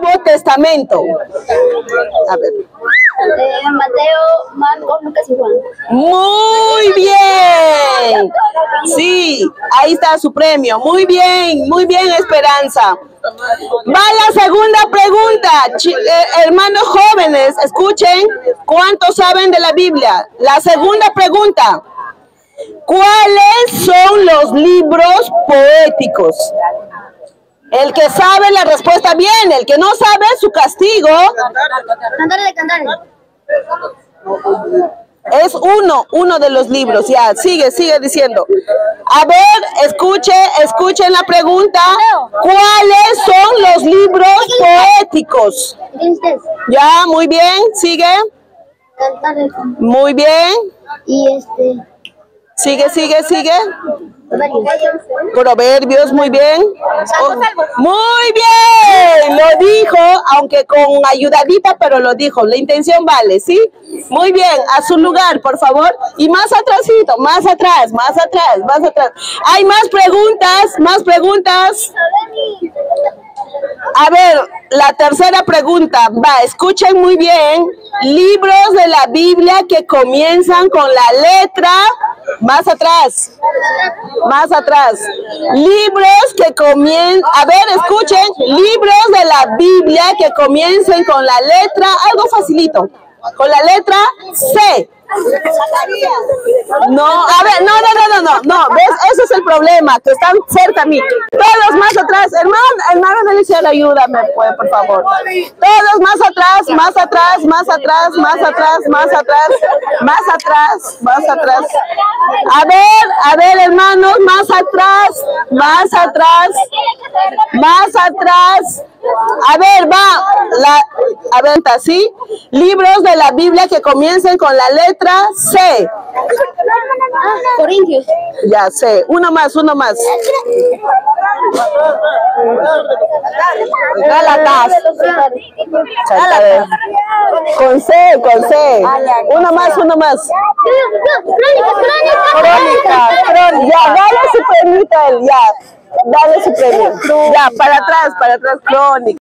Nuevo Testamento. A ver. Eh, Mateo, Marcos, Lucas y Juan. Muy bien. Sí, ahí está su premio. Muy bien, muy bien, Esperanza. Va la segunda pregunta. Eh, hermanos jóvenes, escuchen cuánto saben de la Biblia. La segunda pregunta. ¿Cuáles son los libros poéticos? El que sabe la respuesta bien, el que no sabe su castigo Cantarle, cantarle. Es uno, uno de los libros, ya, sigue, sigue diciendo. A ver, escuche, escuchen la pregunta. ¿Cuáles son los libros poéticos? Ya, muy bien, sigue. Muy bien. Y este, Sigue, sigue, sigue. Proverbios, muy bien. Oh, muy bien, lo dijo, aunque con ayudadita, pero lo dijo. La intención vale, ¿sí? Muy bien, a su lugar, por favor. Y más atrásito, más atrás, más atrás, más atrás. Hay más preguntas, más preguntas. A ver, la tercera pregunta, va, escuchen muy bien. Libros de la Biblia que comienzan con la letra más atrás, más atrás. Libros que comiencen, a ver, escuchen, libros de la Biblia que comiencen con la letra, algo facilito, con la letra C. No, a ver, no, no, no, no, no, no, ves, ese es el problema, que están cerca a mí. Todos más atrás, hermano, hermano Delicia, ayúdame, pues, por favor. Todos más atrás, más atrás, más atrás, más atrás, más atrás, más atrás, más atrás. A ver, a ver, hermanos, más atrás, más atrás, más atrás. A ver, va, la, a ver, ¿sí? Libros de la Biblia que comiencen con la letra C. Corintios. Ya sé, uno más, uno más. Ver. Con C, con C. Uno más, uno más. Crónicas, crónicas. Crónica, crónica. Ya, dale él, ya. Dale su premio. Ya, para atrás, para atrás, crónica.